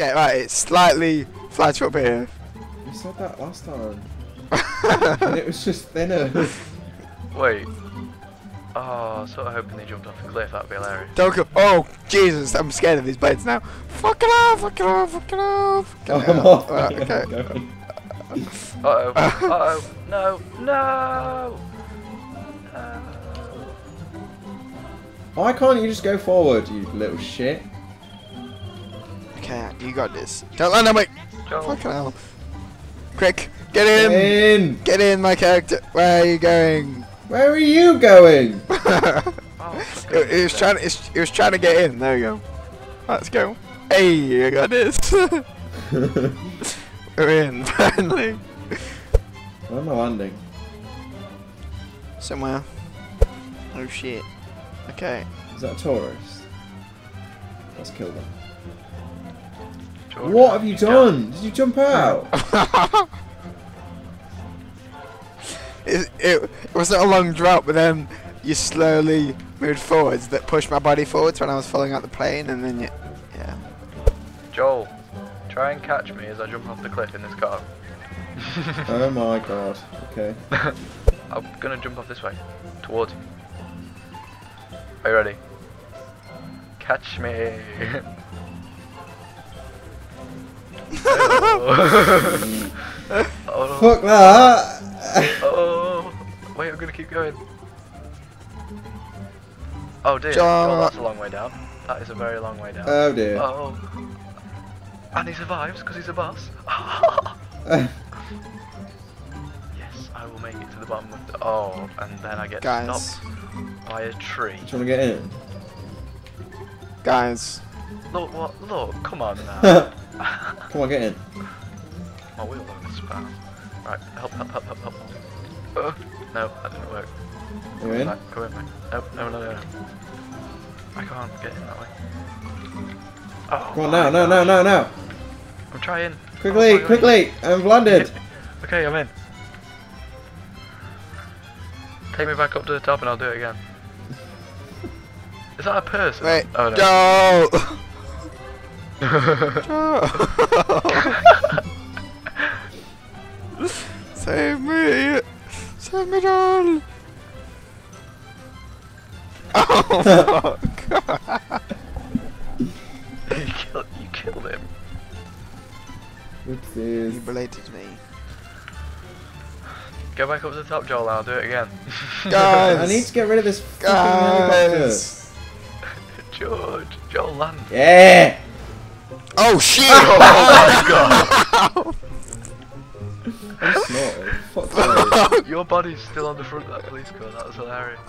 Okay, right, it's slightly flatter up here. You said that last time. and it was just thinner. Wait. Oh, sort of hoping they jumped off a cliff. That'd be hilarious. Don't go. Oh, Jesus, I'm scared of these blades now. Fuck it off, fuck it off, fuck it off. fuck Oh, it I'm off. off. Right, okay. Uh oh. Uh oh. No. No. No. Why can't you just go forward, you little shit? Okay, you got this. Don't let them wait. Joel. Fucking hell. Quick, get Get in. in! Get in, my character. Where are you going? Where are you going? Oh, it, it was trying. It, it was trying to get in. There we go. Let's go. Hey, I got this. We're in finally. Where am I landing? Somewhere. Oh shit. Okay. Is that a tourist? Let's kill them. George, What have you done? Did you jump out? it, it, it wasn't a long drop, but then you slowly moved forwards that pushed my body forwards when I was falling out the plane, and then you, yeah. Joel, try and catch me as I jump off the cliff in this car. oh my god. Okay. I'm gonna jump off this way, towards you. Are you ready? Catch me. Oh. oh. Fuck that! Oh. Wait, I'm gonna keep going. Oh dear. John. Oh, that's a long way down. That is a very long way down. oh dear. Oh. And he survives because he's a boss. yes, I will make it to the bottom of the. Oh, and then I get Guys. stopped by a tree. Do you want to get in? Guys. Look, what? Look, come on now. Come on, get in. My wheel load is spam. Right, help, help, help, help, help. Uh, no, that didn't work. You in? Back, go in, back. No, no, no, no, no. I can't get in that way. Oh, Come on now, no, no, no, no! I'm trying. Quickly, Oh, quickly! I've landed! Okay, I'm in. Take me back up to the top and I'll do it again. Is that a person? Wait. Oh no. Joel. Joel. Save me. Save me, Joel. Oh, fuck. you, killed, you killed him. you Oopsies. belated me. Go back up to the top, Joel, and I'll do it again. Guys. I need to get rid of this fucking helicopter. Guys. George, Joel, land. Yeah! Oh, shit. Oh my god! I just snorted. Fuck. Your body's still on the front of that police car, that was hilarious.